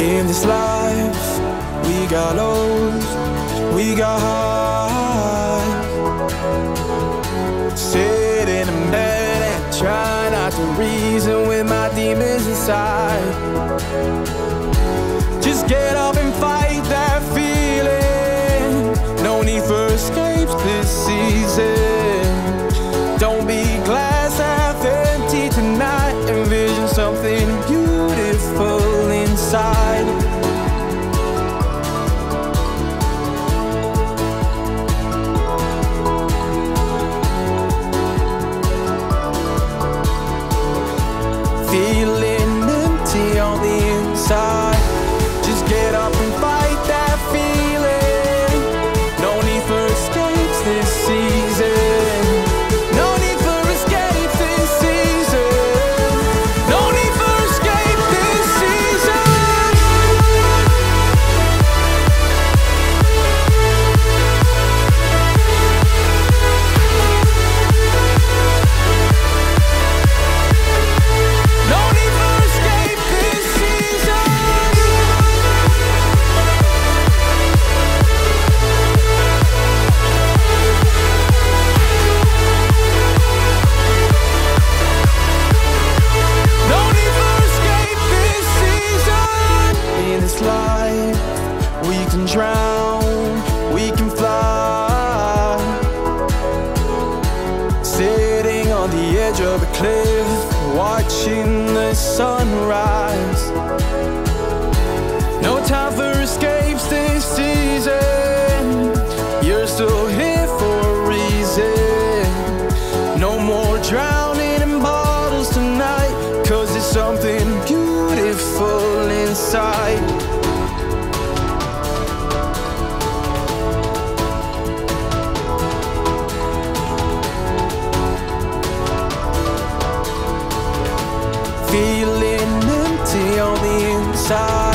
In this life, we got lows, we got highs. Sit in a bed and try not to reason with my demons inside. Just get up and fight that feeling. No need for escapes this season. Don't be glass half empty tonight. Envision something edge of a cliff, watching the sunrise. No time for escapes this season. You're still here for a reason. No more drowning in bottles tonight. Cause there's something beautiful inside. Feeling